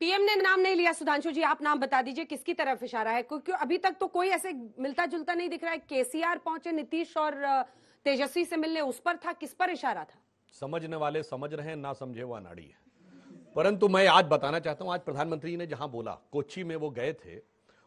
PM ने नाम नहीं लिया, सुधांशु जी, आप नाम बता दीजिए, किसकी तरफ़ इशारा है? क्योंकि अभी तक तो कोई ऐसे मिलता जुलता नहीं दिख रहा है। केसीआर पहुँचे, नीतीश और तेजस्वी से मिलने, उस पर था, किस पर इशारा था? समझने वाले समझ रहे हैं, ना समझे वो अनाड़ी है। परंतु मैं आज बताना चाहता हूँ, आज प्रधानमंत्री ने जहाँ बोला कोची में वो गए थे,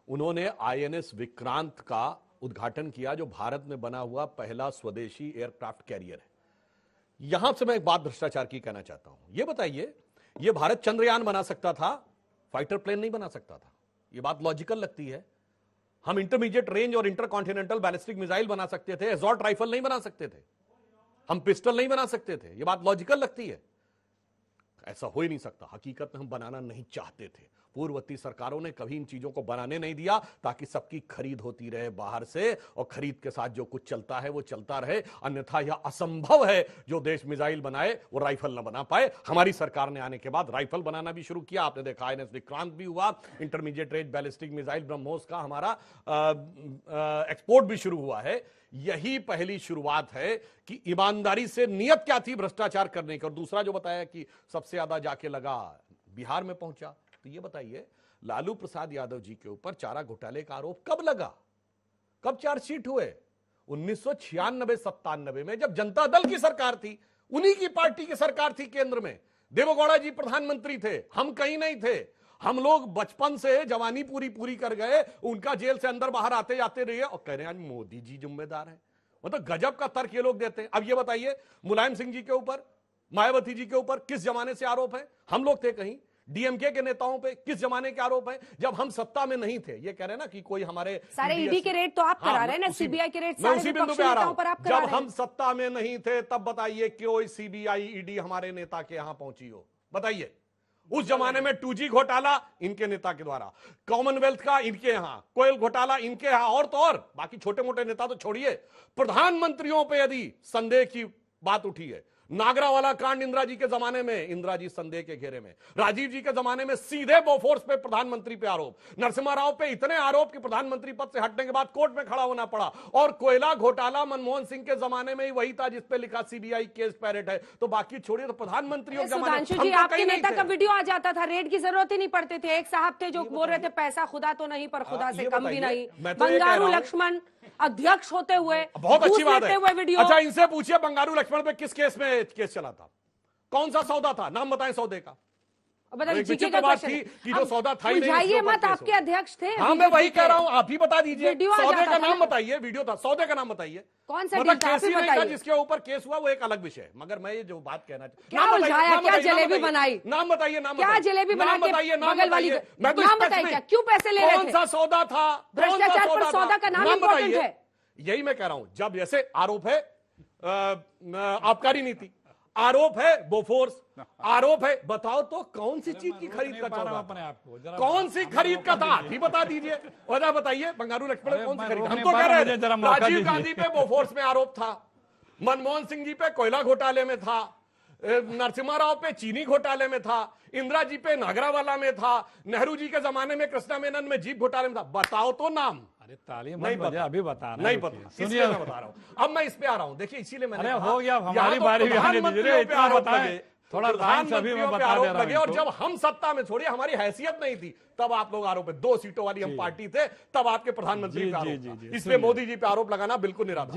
उन्होंने आईएनएस विक्रांत का उद्घाटन किया, जो भारत में बना हुआ पहला स्वदेशी एयरक्राफ्ट कैरियर है। यहाँ से मैं एक बात भ्रष्टाचार की कहना चाहता हूँ। ये बताइए ये भारत चंद्रयान बना सकता था फाइटर प्लेन नहीं बना सकता था। यह बात लॉजिकल लगती है। हम इंटरमीडिएट रेंज और इंटर कॉन्टिनेंटल बैलिस्टिक मिसाइल बना सकते थे एजॉर्ट राइफल नहीं बना सकते थे। हम पिस्टल नहीं बना सकते थे। यह बात लॉजिकल लगती है। ऐसा हो ही नहीं सकता। हकीकत में हम बनाना नहीं चाहते थे। पूर्ववर्ती सरकारों ने कभी इन चीज़ों को बनाने नहीं दिया ताकि सबकी खरीद होती रहे बाहर से और खरीद के साथ जो कुछ चलता है वो चलता रहे। अन्यथा यह असंभव है जो देश मिसाइल बनाए, वो राइफल ना बना पाए। हमारी सरकार ने आने के बाद राइफल बनाना भी शुरू किया। आपने देखा आईएनएस विक्रांत भी हुआ। Intermediate range ballistic missile BrahMos का हमारा एक्सपोर्ट भी शुरू हुआ है। यही पहली शुरुआत है कि ईमानदारी से नियत क्या थी भ्रष्टाचार करने की? और दूसरा जो बताया कि सबसे ज़्यादा जाके लगा, बिहार में पहुँचा। तो ये बताइए, लालू प्रसाद यादव जी के ऊपर चारा घोटाले का आरोप कब लगा? कब चार्जशीट हुए? उन्नीस सौ छियानबे, सत्तानबे में जब जनता दल की सरकार थी, उन्हीं की पार्टी की सरकार थी केंद्र में। देवगौड़ा जी प्रधानमंत्री थे, हम कहीं नहीं थे। हम लोग बचपन से जवानी पूरी पूरी कर गए उनका जेल से अंदर बाहर आते जाते रहे और कह रहे हैं आज मोदी जी जिम्मेदार है। मतलब गजब का तर्क ये लोग देते हैं। अब ये बताइए मुलायम सिंह जी के ऊपर मायावती जी के ऊपर किस जमाने से आरोप है? हम लोग थे कहीं। डीएमके के नेताओं पे किस जमाने के आरोप है? जब हम सत्ता में नहीं थे। ये कह रहे ना कि कोई हमारे सारे ईडी के रेट तो आप हाँ, करा रहे हैं ना सीबीआई के रेट सारे उसी बिंदु पे आ रहा नेताओं पर आप हूँ जब हम सत्ता में नहीं थे तब बताइए क्यों सीबीआई ईडी हमारे नेता के यहाँ पहुँची हो? बताइए। उस जमाने में टू घोटाला इनके नेता के द्वारा, कॉमनवेल्थ का इनके यहाँ, कोयल घोटाला इनके यहाँ, और तो और, बाकी छोटे मोटे नेता तो छोड़िए। प्रधानमंत्रियों पे यदि संदेह की बात उठी है नागरा वाला कांड इंदिरा जी के जमाने में इंदिरा जी संदेह के घेरे में। राजीव जी के जमाने में सीधे बोफोर्स पे प्रधानमंत्री पे आरोप। नरसिम्हा राव पे इतने आरोप कि प्रधानमंत्री पद से हटने के बाद कोर्ट में खड़ा होना पड़ा। और कोयला घोटाला मनमोहन सिंह के जमाने में ही वही था जिसपे लिखा सीबीआई केस पैरेट है। तो बाकी छोड़िए तो प्रधानमंत्रियों के तो आपके नेता का वीडियो आ जाता था रेट की ज़रूरत ही नहीं पड़ती थी। एक साहब थे जो बोल रहे थे पैसा खुदा तो नहीं पर खुदा हाँ, से कम भी नहीं। तो बंगारू लक्ष्मण अध्यक्ष होते हुए बहुत अच्छी बात है। वीडियो। अच्छा इनसे पूछिए बंगारू लक्ष्मण पे किस केस में केस चला था। कौन सा सौदा था? नाम बताएँ सौदे का। थी जो सौदा था ही मत आपके अध्यक्ष थे हाँ मैं वही कह रहा हूँ आप ही बता दीजिए। सौदे का नाम बताइए वीडियो था सौदे का नाम बताइए। कौन सा मतलब। जिसके ऊपर केस हुआ वो एक अलग विषय है। मगर मैं ये जो बात कहना क्या उलझाया? क्या जलेबी बनाई? नाम बताइए नाम क्या जलेबी नाम बताइए नाम बताइए। मैं तो नाम बताइए क्यों? पैसे ले रहे कौन सा सौदा था? भ्रष्टाचार पर सौदा का नाम बताइए। यही मैं कह रहा हूँ। जब जैसे आरोप है आबकारी नीति। आरोप है बोफोर्स आरोप है बताओ तो कौन सी चीज़ की खरीद का चल अपने था? आप को जरा कौन सी खरीद का था? ही बता दीजिए। वजह बताइए बंगारू लक्ष्मण कौन सी खरीद हम तो कह रहे मौका राजीव गांधी पे बोफोर्स में आरोप था मनमोहन सिंह जी पे कोयला घोटाले में था नरसिम्हा राव पे चीनी घोटाले में था इंदिरा जी पे नागरावाला में था नेहरू जी के जमाने में कृष्णा मेनन में जीप घोटाले में था। बताओ तो नाम। अरे ताली नहीं बजे अभी बता रहे नहीं रुकिए। इसलिए मैं बता रहा हूँ। अब मैं इस पे आ रहा हूँ। देखिए इसीलिए मैंने हो गया, हमारी तो बारी थोड़ा प्रधानमंत्रियों पे बता आरोप लगे और जब हम सत्ता में छोड़िए हमारी हैसियत नहीं थी तब आप लोग आरोप दो सीटों वाली हम पार्टी थे तब आपके प्रधानमंत्री पे आरोप सुनिए। मोदी जी पे आरोप लगाना बिल्कुल निराधार।